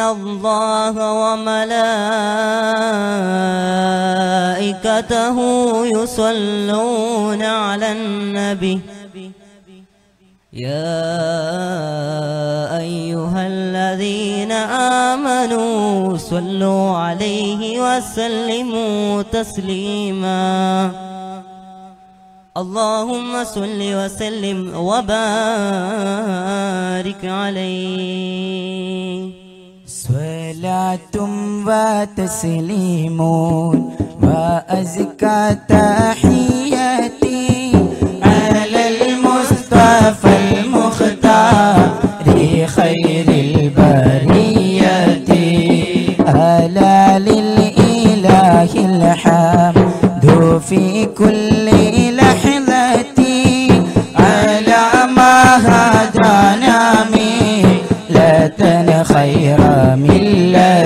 الله وملائكته يصلون على النبي. يا أيها الذين آمنوا صلوا عليه وسلموا تسليما. اللهم صل وسلم وبارك عليه. صلاة وتسليم وأزكى تحياتي على المصطفى المختار خير البرية ألا للإله الحمد في كل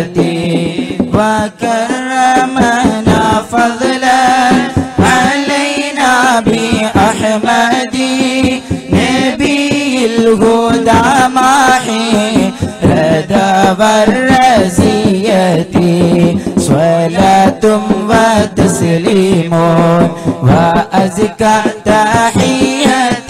ملتي وكرمنا فضلا علينا بأحمد. نبي الهدى ماحي. ردى والرزية صلاة وتسليم. وأزكى تحياتي.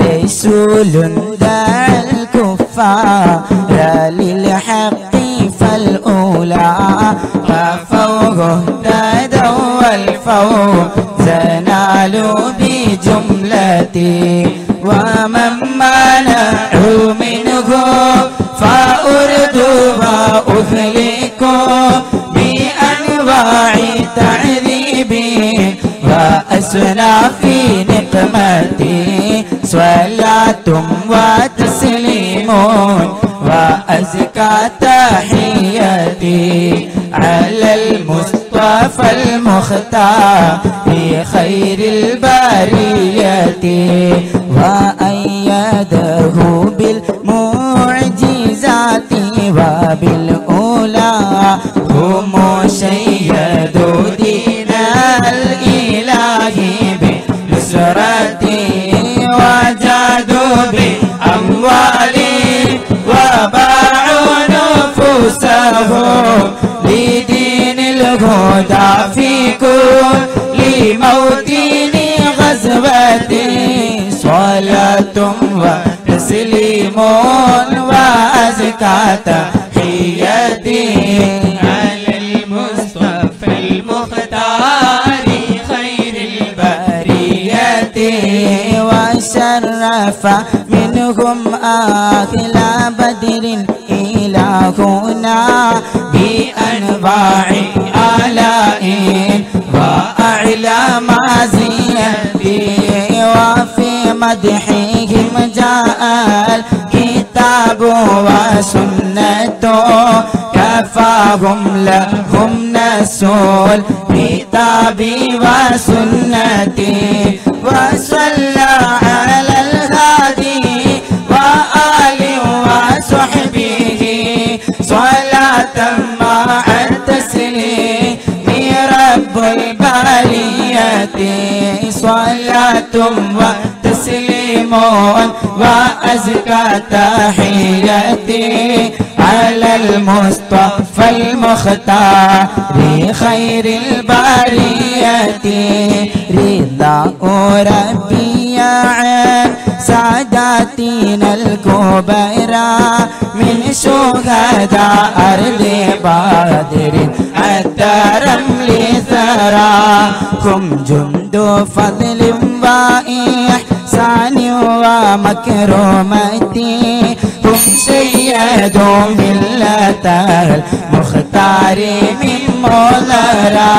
رسول دعا الكفار للحق فالأولى. ففوقه تدوى الفوز نالوا بجملتي ومن منعوا منه فأردوا وأهلكوا بأنواع تعذيبي وأسنا في نقمتي صلاة وتسليم وأزكى تحياتي على المصطفى المختار في خير البرية وأيده بالمعجزات وبالأولى هم وتسليم وأزكى تحياتي على المصطفى المختار خير البرية وشرف منهم أهل بدر إلهنا بأنواع آلاء وأعلى مزيتي وفي جاء الكتاب وسنة كفاهم لهم نسول. كتابي وسنتي وصلى على الهادي وآل وصحبه. صلاة مع التسليم رب البرية. صلاة وتسليم وأزكى تحياتي على المصطفى المختار خير البرية. رضا ربي عن سعادتنا الكبرى. من شهداء أرض بدر حتى رمل ثراكم جند فضل وإحسان ومكرمتي هم شيدوا ملة المختار من مولرا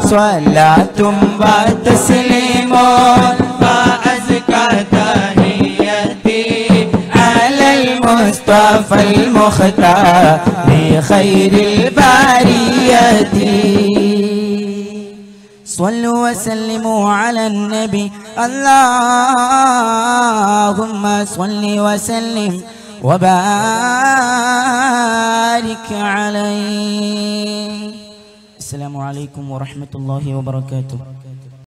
صلاة وتسليم وأزكى تحياتي المصطفى المختار. خير البرية صلوا وسلموا على النبي. اللهم صل وسلم وبارك عليه. السلام عليكم ورحمة الله وبركاته.